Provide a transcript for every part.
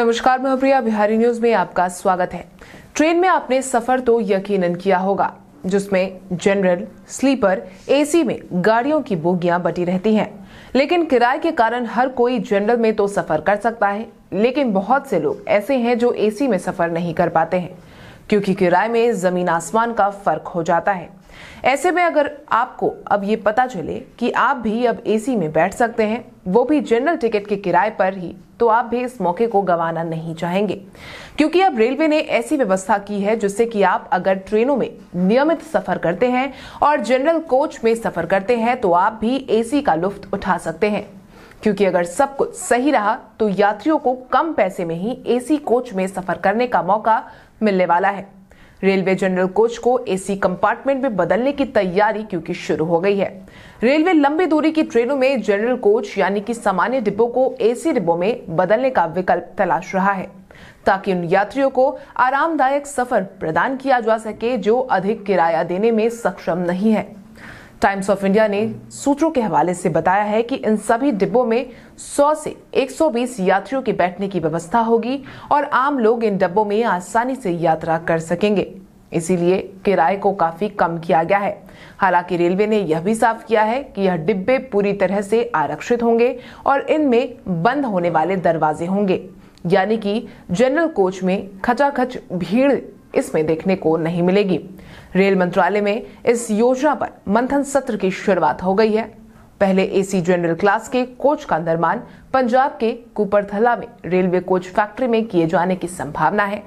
नमस्कार, मैं प्रिया। बिहारी न्यूज़ में आपका स्वागत है। ट्रेन में आपने सफ़र तो यकीनन किया होगा, जिसमें जनरल, स्लीपर, एसी में गाड़ियों की बोगियाँ बटी रहती हैं। लेकिन किराए के कारण हर कोई जनरल में तो सफ़र कर सकता है, लेकिन बहुत से लोग ऐसे हैं जो एसी में सफ़र नहीं कर पाते हैं, क्योंकि किराए में ज़मीन आसमान का फ़र्क हो जाता है। ऐसे में अगर आपको अब ये पता चले कि आप भी अब एसी में बैठ सकते हैं, वो भी जनरल टिकट के किराए पर ही तो आप भी इस मौके को गंवाना नहीं चाहेंगे। क्योंकि अब रेलवे ने ऐसी व्यवस्था की है जिससे कि आप अगर ट्रेनों में नियमित सफ़र करते हैं और जनरल कोच में सफ़र करते हैं तो आप भी एसी का लुफ्त उठा सकते हैं। क्योंकि अगर सब कुछ सही रहा तो यात्रियों को कम पैसे में ही एसी कोच में सफ़र करने का मौका मिलने वाला है। रेलवे जनरल कोच को एसी कंपार्टमेंट में बदलने की तैयारी क्योंकि शुरू हो गई है। रेलवे लंबी दूरी की ट्रेनों में जनरल कोच यानी कि सामान्य डिब्बों को एसी डिब्बों में बदलने का विकल्प तलाश रहा है, ताकि उन यात्रियों को आरामदायक सफ़र प्रदान किया जा सके जो अधिक किराया देने में सक्षम नहीं है। टाइम्स ऑफ़ इंडिया ने सूत्रों के हवाले से बताया है कि इन सभी डिब्बों में 100 से 120 यात्रियों के बैठने की व्यवस्था होगी और आम लोग इन डिब्बों में आसानी से यात्रा कर सकेंगे। इसीलिए किराए को काफ़ी कम किया गया है। हालाँकि रेलवे ने यह भी साफ़ किया है कि यह डिब्बे पूरी तरह से आरक्षित होंगे और इनमें बंद होने वाले दरवाजे होंगे। यानी कि जनरल कोच में खचाखच भीड़ इसमें देखने को नहीं मिलेगी। रेल मंत्रालय में इस योजना पर मंथन सत्र की शुरुआत हो गई है। पहले एसी जनरल क्लास के कोच का निर्माण पंजाब के कुपरथला में रेलवे कोच फैक्ट्री में किए जाने की संभावना है।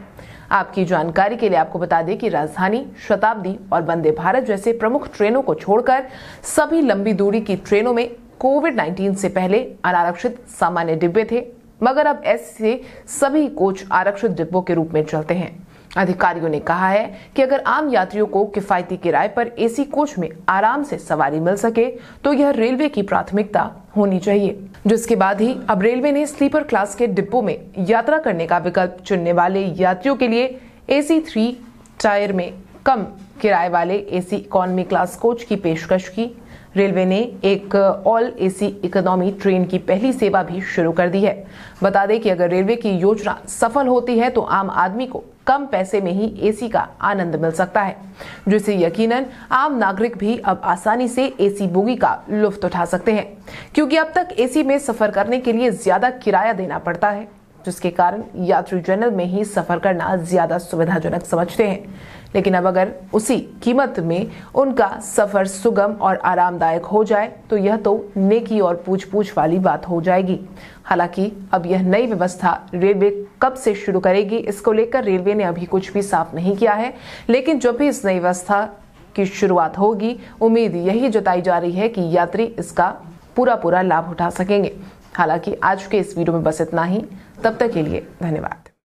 आपकी जानकारी के लिए आपको बता दें कि राजधानी, शताब्दी और वंदे भारत जैसे प्रमुख ट्रेनों को छोड़कर सभी लंबी दूरी की ट्रेनों में कोविड 19 से पहले अनारक्षित सामान्य डिब्बे थे, मगर अब ऐसे सभी कोच आरक्षित डिब्बों के रूप में चलते हैं। अधिकारियों ने कहा है कि अगर आम यात्रियों को किफायती किराए पर एसी कोच में आराम से सवारी मिल सके तो यह रेलवे की प्राथमिकता होनी चाहिए। जिसके बाद ही अब रेलवे ने स्लीपर क्लास के डिब्बों में यात्रा करने का विकल्प चुनने वाले यात्रियों के लिए एसी थ्री टायर में कम किराए वाले एसी इकोनॉमी क्लास कोच की पेशकश की। रेलवे ने एक ऑल एसी इकोनॉमी ट्रेन की पहली सेवा भी शुरू कर दी है। बता दें कि अगर रेलवे की योजना सफल होती है तो आम आदमी को कम पैसे में ही एसी का आनंद मिल सकता है, जिससे यकीनन आम नागरिक भी अब आसानी से एसी बोगी का लुफ्त उठा सकते हैं, क्योंकि अब तक एसी में सफ़र करने के लिए ज़्यादा किराया देना पड़ता है। जिसके कारण यात्री जनरल में ही सफ़र करना ज़्यादा सुविधाजनक समझते हैं। लेकिन अब अगर उसी कीमत में उनका सफ़र सुगम और आरामदायक हो जाए तो यह तो नेकी और पूछ पूछ वाली बात हो जाएगी। हालाँकि अब यह नई व्यवस्था रेलवे कब से शुरू करेगी, इसको लेकर रेलवे ने अभी कुछ भी साफ़ नहीं किया है। लेकिन जब भी इस नई व्यवस्था की शुरुआत होगी, उम्मीद यही जताई जा रही है कि यात्री इसका पूरा पूरा लाभ उठा सकेंगे। हालाँकि आज के इस वीडियो में बस इतना ही। तब तक के लिए धन्यवाद।